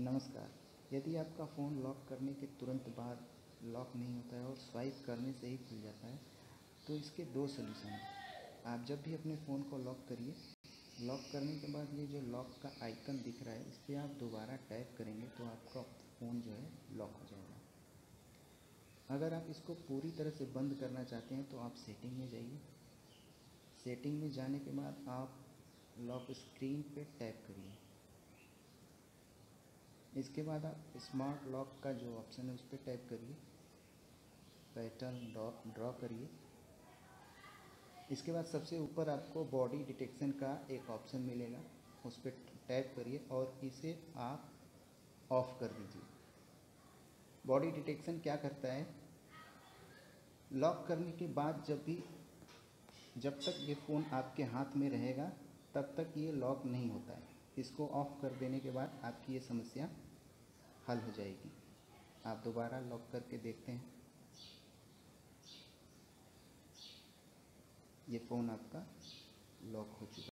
नमस्कार। यदि आपका फ़ोन लॉक करने के तुरंत बाद लॉक नहीं होता है और स्वाइप करने से ही खुल जाता है तो इसके दो सोल्यूशन हैं। आप जब भी अपने फ़ोन को लॉक करिए। लॉक करने के बाद ये जो लॉक का आइकन दिख रहा है, इस पर आप दोबारा टैप करेंगे तो आपका फ़ोन जो है लॉक हो जाएगा। अगर आप इसको पूरी तरह से बंद करना चाहते हैं तो आप सेटिंग में जाइए। सेटिंग में जाने के बाद आप लॉक स्क्रीन पे टैप करिए। इसके बाद आप स्मार्ट लॉक का जो ऑप्शन है, उस पर टाइप करिए। पैटर्न ड्रॉ ड्रॉ करिए। इसके बाद सबसे ऊपर आपको बॉडी डिटेक्शन का एक ऑप्शन मिलेगा। उस पर टैप करिए और इसे आप ऑफ़ कर दीजिए। बॉडी डिटेक्शन क्या करता है? लॉक करने के बाद जब भी, जब तक ये फ़ोन आपके हाथ में रहेगा, तब तक ये लॉक नहीं होता है। इसको ऑफ़ कर देने के बाद आपकी ये समस्या हल हो जाएगी। आप दोबारा लॉक करके देखते हैं। ये फ़ोन आपका लॉक हो चुका है।